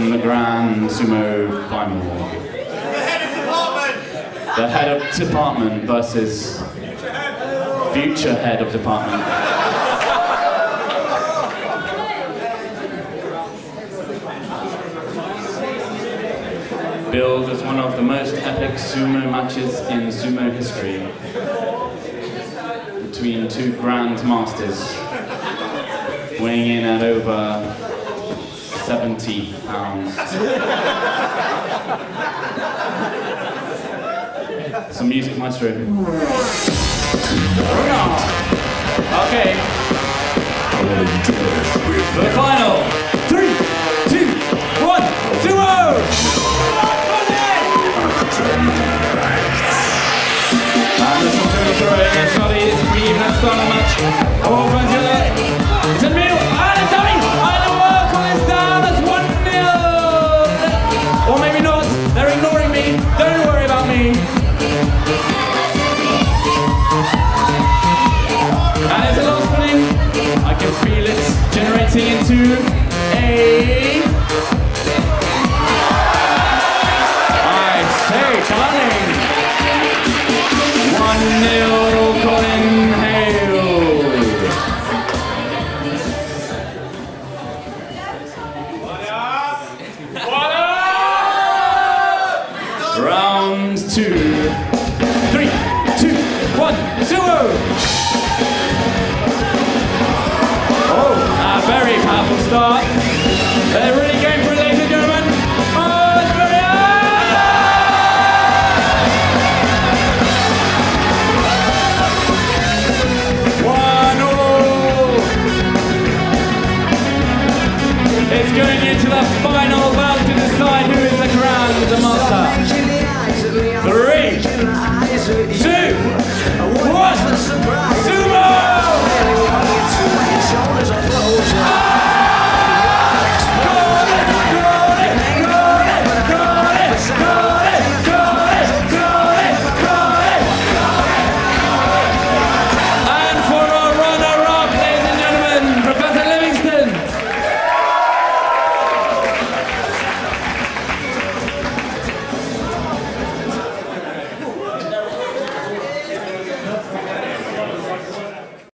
the Grand Sumo Final. The head of department versus future head of department. Billed as one of the most epic sumo matches in sumo history between two grand masters weighing in at over 70 pounds. Some music, maestro. Okay. The final. Three, two, one, zero! And this one's going to throw it in. It's not easy. It's pretty even at the start of the match. All friends, let's generate into a... I say, darling! One nil, Colin Hale. What up? What up? Round two, three, two, one, zero. start. They're really going for it, ladies and gentlemen. One all. It's going into the final.